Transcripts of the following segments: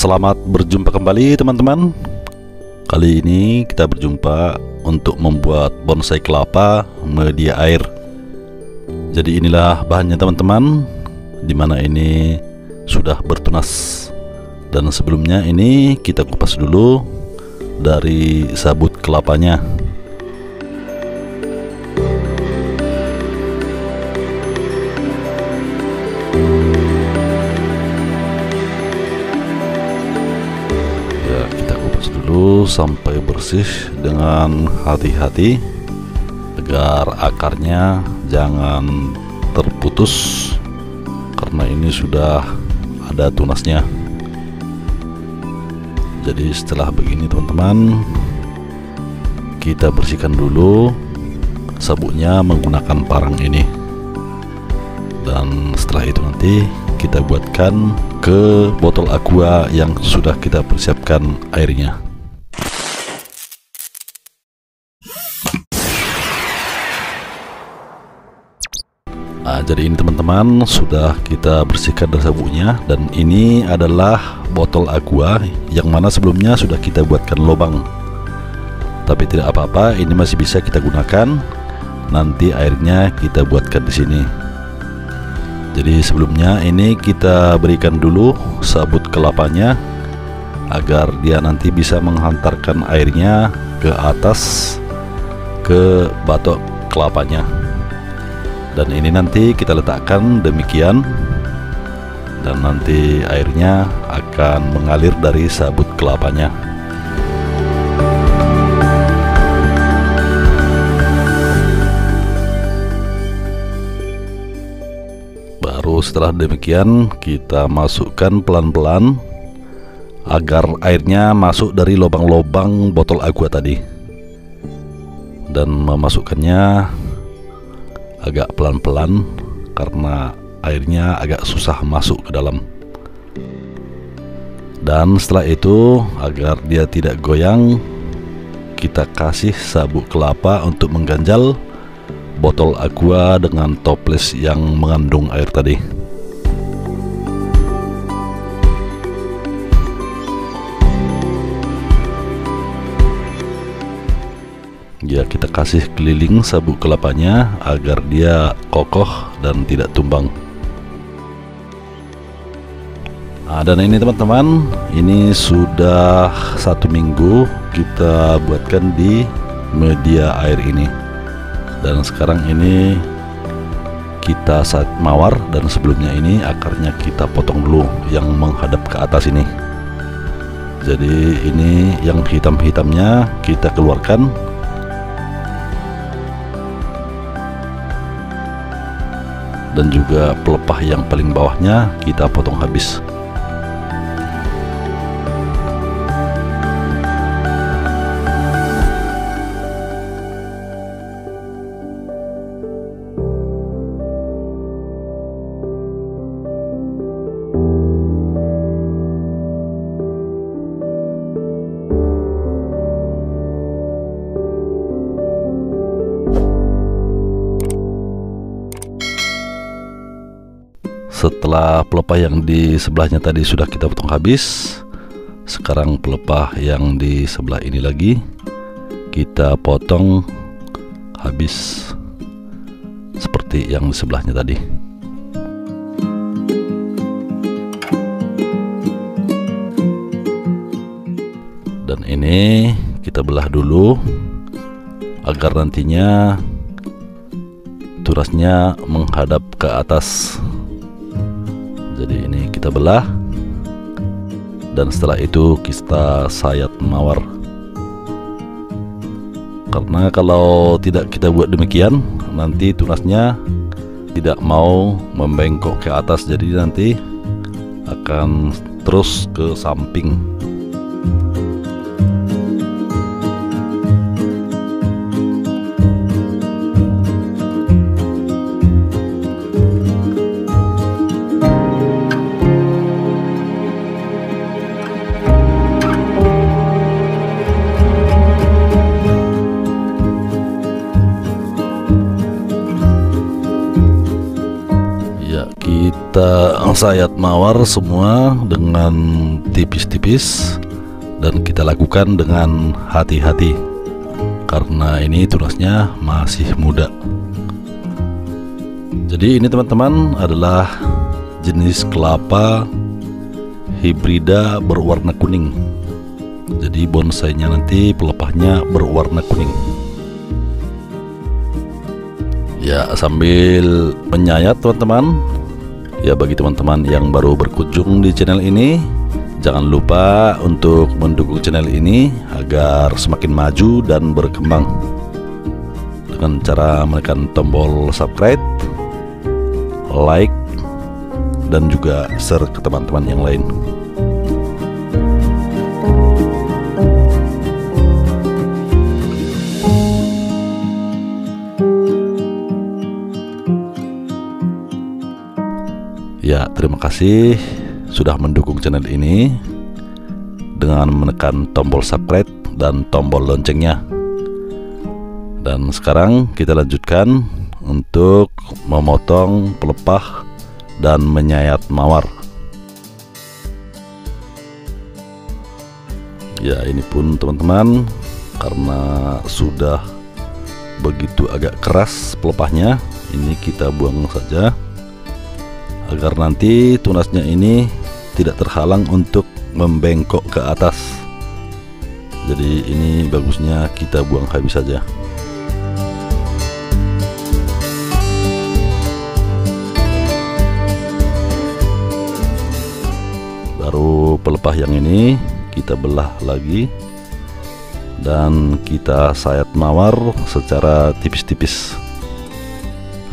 Selamat berjumpa kembali teman-teman. Kali ini kita berjumpa untuk membuat bonsai kelapa media air. Jadi inilah bahannya teman-teman. Di mana ini sudah bertunas. Dan sebelumnya ini kita kupas dulu dari sabut kelapanya sampai bersih dengan hati-hati. Agar akarnya jangan terputus karena ini sudah ada tunasnya. Jadi setelah begini teman-teman kita bersihkan dulu sabuknya menggunakan parang ini. Dan setelah itu nanti kita buatkan ke botol aqua yang sudah kita persiapkan airnya Nah, jadi ini teman-teman sudah kita bersihkan dari dan ini adalah botol aqua yang mana sebelumnya sudah kita buatkan lubang. Tapi tidak apa-apa, ini masih bisa kita gunakan. Nanti airnya kita buatkan di sini. Jadi sebelumnya ini kita berikan dulu sabut kelapanya agar dia nanti bisa menghantarkan airnya ke atas ke batok kelapanya dan ini nanti kita letakkan demikian. Dan nanti airnya akan mengalir dari sabut kelapanya. Baru setelah demikian kita masukkan pelan-pelan agar airnya masuk dari lubang-lubang botol aqua tadi. Dan memasukkannya agak pelan-pelan karena airnya agak susah masuk ke dalam. Dan setelah itu agar dia tidak goyang kita kasih sabuk kelapa untuk mengganjal botol aqua dengan toples yang mengandung air tadi ya kita kasih keliling sabuk kelapanya agar dia kokoh dan tidak tumbang. Nah, dan ini teman-teman ini sudah satu minggu kita buatkan di media air ini. Dan sekarang ini kita saat mawar dan sebelumnya ini akarnya kita potong dulu yang menghadap ke atas ini. Jadi ini yang hitam-hitamnya kita keluarkan dan juga pelepah yang paling bawahnya kita potong habis setelah pelepah yang di sebelahnya tadi sudah kita potong habis sekarang pelepah yang di sebelah ini lagi kita potong habis seperti yang di sebelahnya tadi. Dan ini kita belah dulu agar nantinya turasnya menghadap ke atas jadi ini kita belah. Dan setelah itu kita sayat mawar. Karena kalau tidak kita buat demikian nanti tunasnya tidak mau membengkok ke atas. Jadi nanti akan terus ke samping kita sayat mawar semua dengan tipis-tipis dan kita lakukan dengan hati-hati. Karena ini tunasnya masih muda. Jadi ini teman-teman adalah jenis kelapa hibrida berwarna kuning. Jadi bonsainya nanti pelepahnya berwarna kuning. Ya sambil menyayat teman-teman Ya bagi teman-teman yang baru berkunjung di channel ini Jangan lupa untuk mendukung channel ini agar semakin maju dan berkembang. Dengan cara menekan tombol subscribe Like Dan juga share ke teman-teman yang lain Ya, terima kasih sudah mendukung channel ini dengan menekan tombol subscribe dan tombol loncengnya. Dan sekarang kita lanjutkan untuk memotong pelepah dan menyayat mawar. Ya, ini pun teman-teman karena sudah begitu agak keras pelepahnya, ini kita buang saja agar nanti tunasnya ini tidak terhalang untuk membengkok ke atas. Jadi ini bagusnya kita buang habis saja. Baru pelepah yang ini kita belah lagi. Dan kita sayat mawar secara tipis-tipis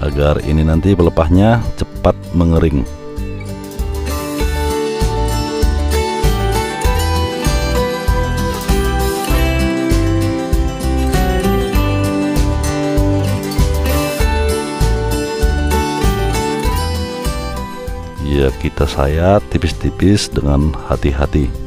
agar ini nanti pelepahnya cepat mengering. Ya kita sayat tipis-tipis dengan hati-hati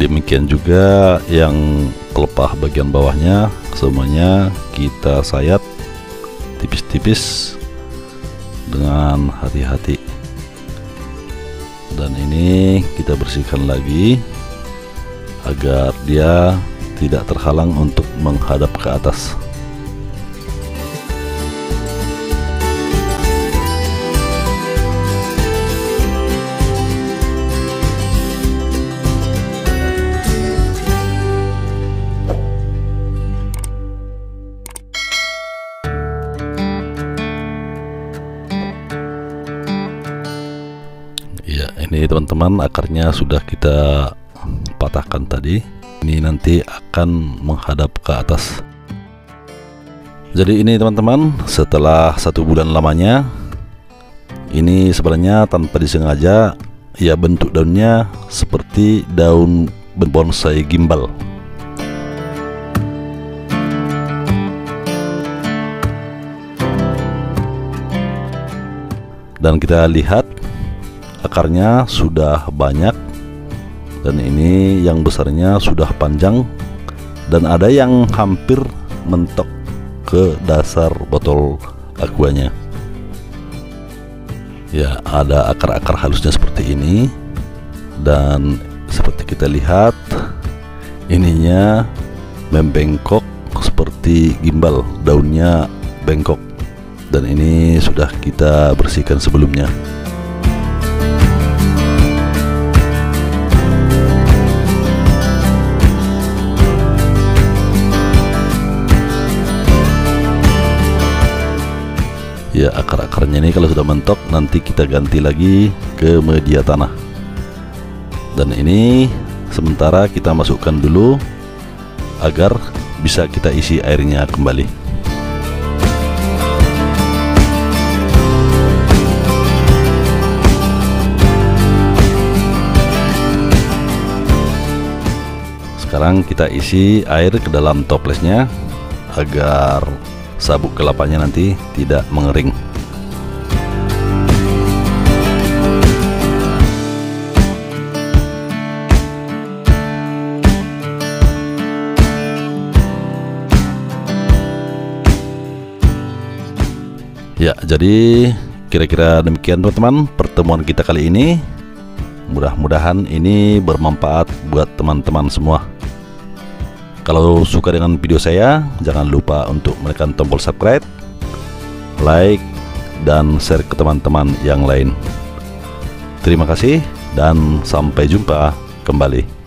demikian juga yang pelepah bagian bawahnya semuanya kita sayat tipis-tipis dengan hati-hati. Dan ini kita bersihkan lagi agar dia tidak terhalang untuk menghadap ke atas ini teman-teman akarnya sudah kita patahkan tadi. Ini nanti akan menghadap ke atas. Jadi ini teman-teman, setelah satu bulan lamanya, ini sebenarnya tanpa disengaja, ya bentuk daunnya seperti daun bonsai gimbal. Dan kita lihat akarnya sudah banyak dan ini yang besarnya sudah panjang dan ada yang hampir mentok ke dasar botol aquanya. Ya ada akar-akar halusnya seperti ini dan seperti kita lihat ininya membengkok seperti gimbal daunnya bengkok dan ini sudah kita bersihkan sebelumnya ya akar-akarnya ini kalau sudah mentok nanti kita ganti lagi ke media tanah. Dan ini sementara kita masukkan dulu agar bisa kita isi airnya kembali. Sekarang kita isi air ke dalam toplesnya agar sabuk kelapanya nanti tidak mengering Ya, jadi kira-kira demikian teman-teman pertemuan kita kali ini. Mudah-mudahan ini bermanfaat buat teman-teman semua. Kalau suka dengan video saya, jangan lupa untuk menekan tombol subscribe, like, dan share ke teman-teman yang lain. Terima kasih dan sampai jumpa kembali.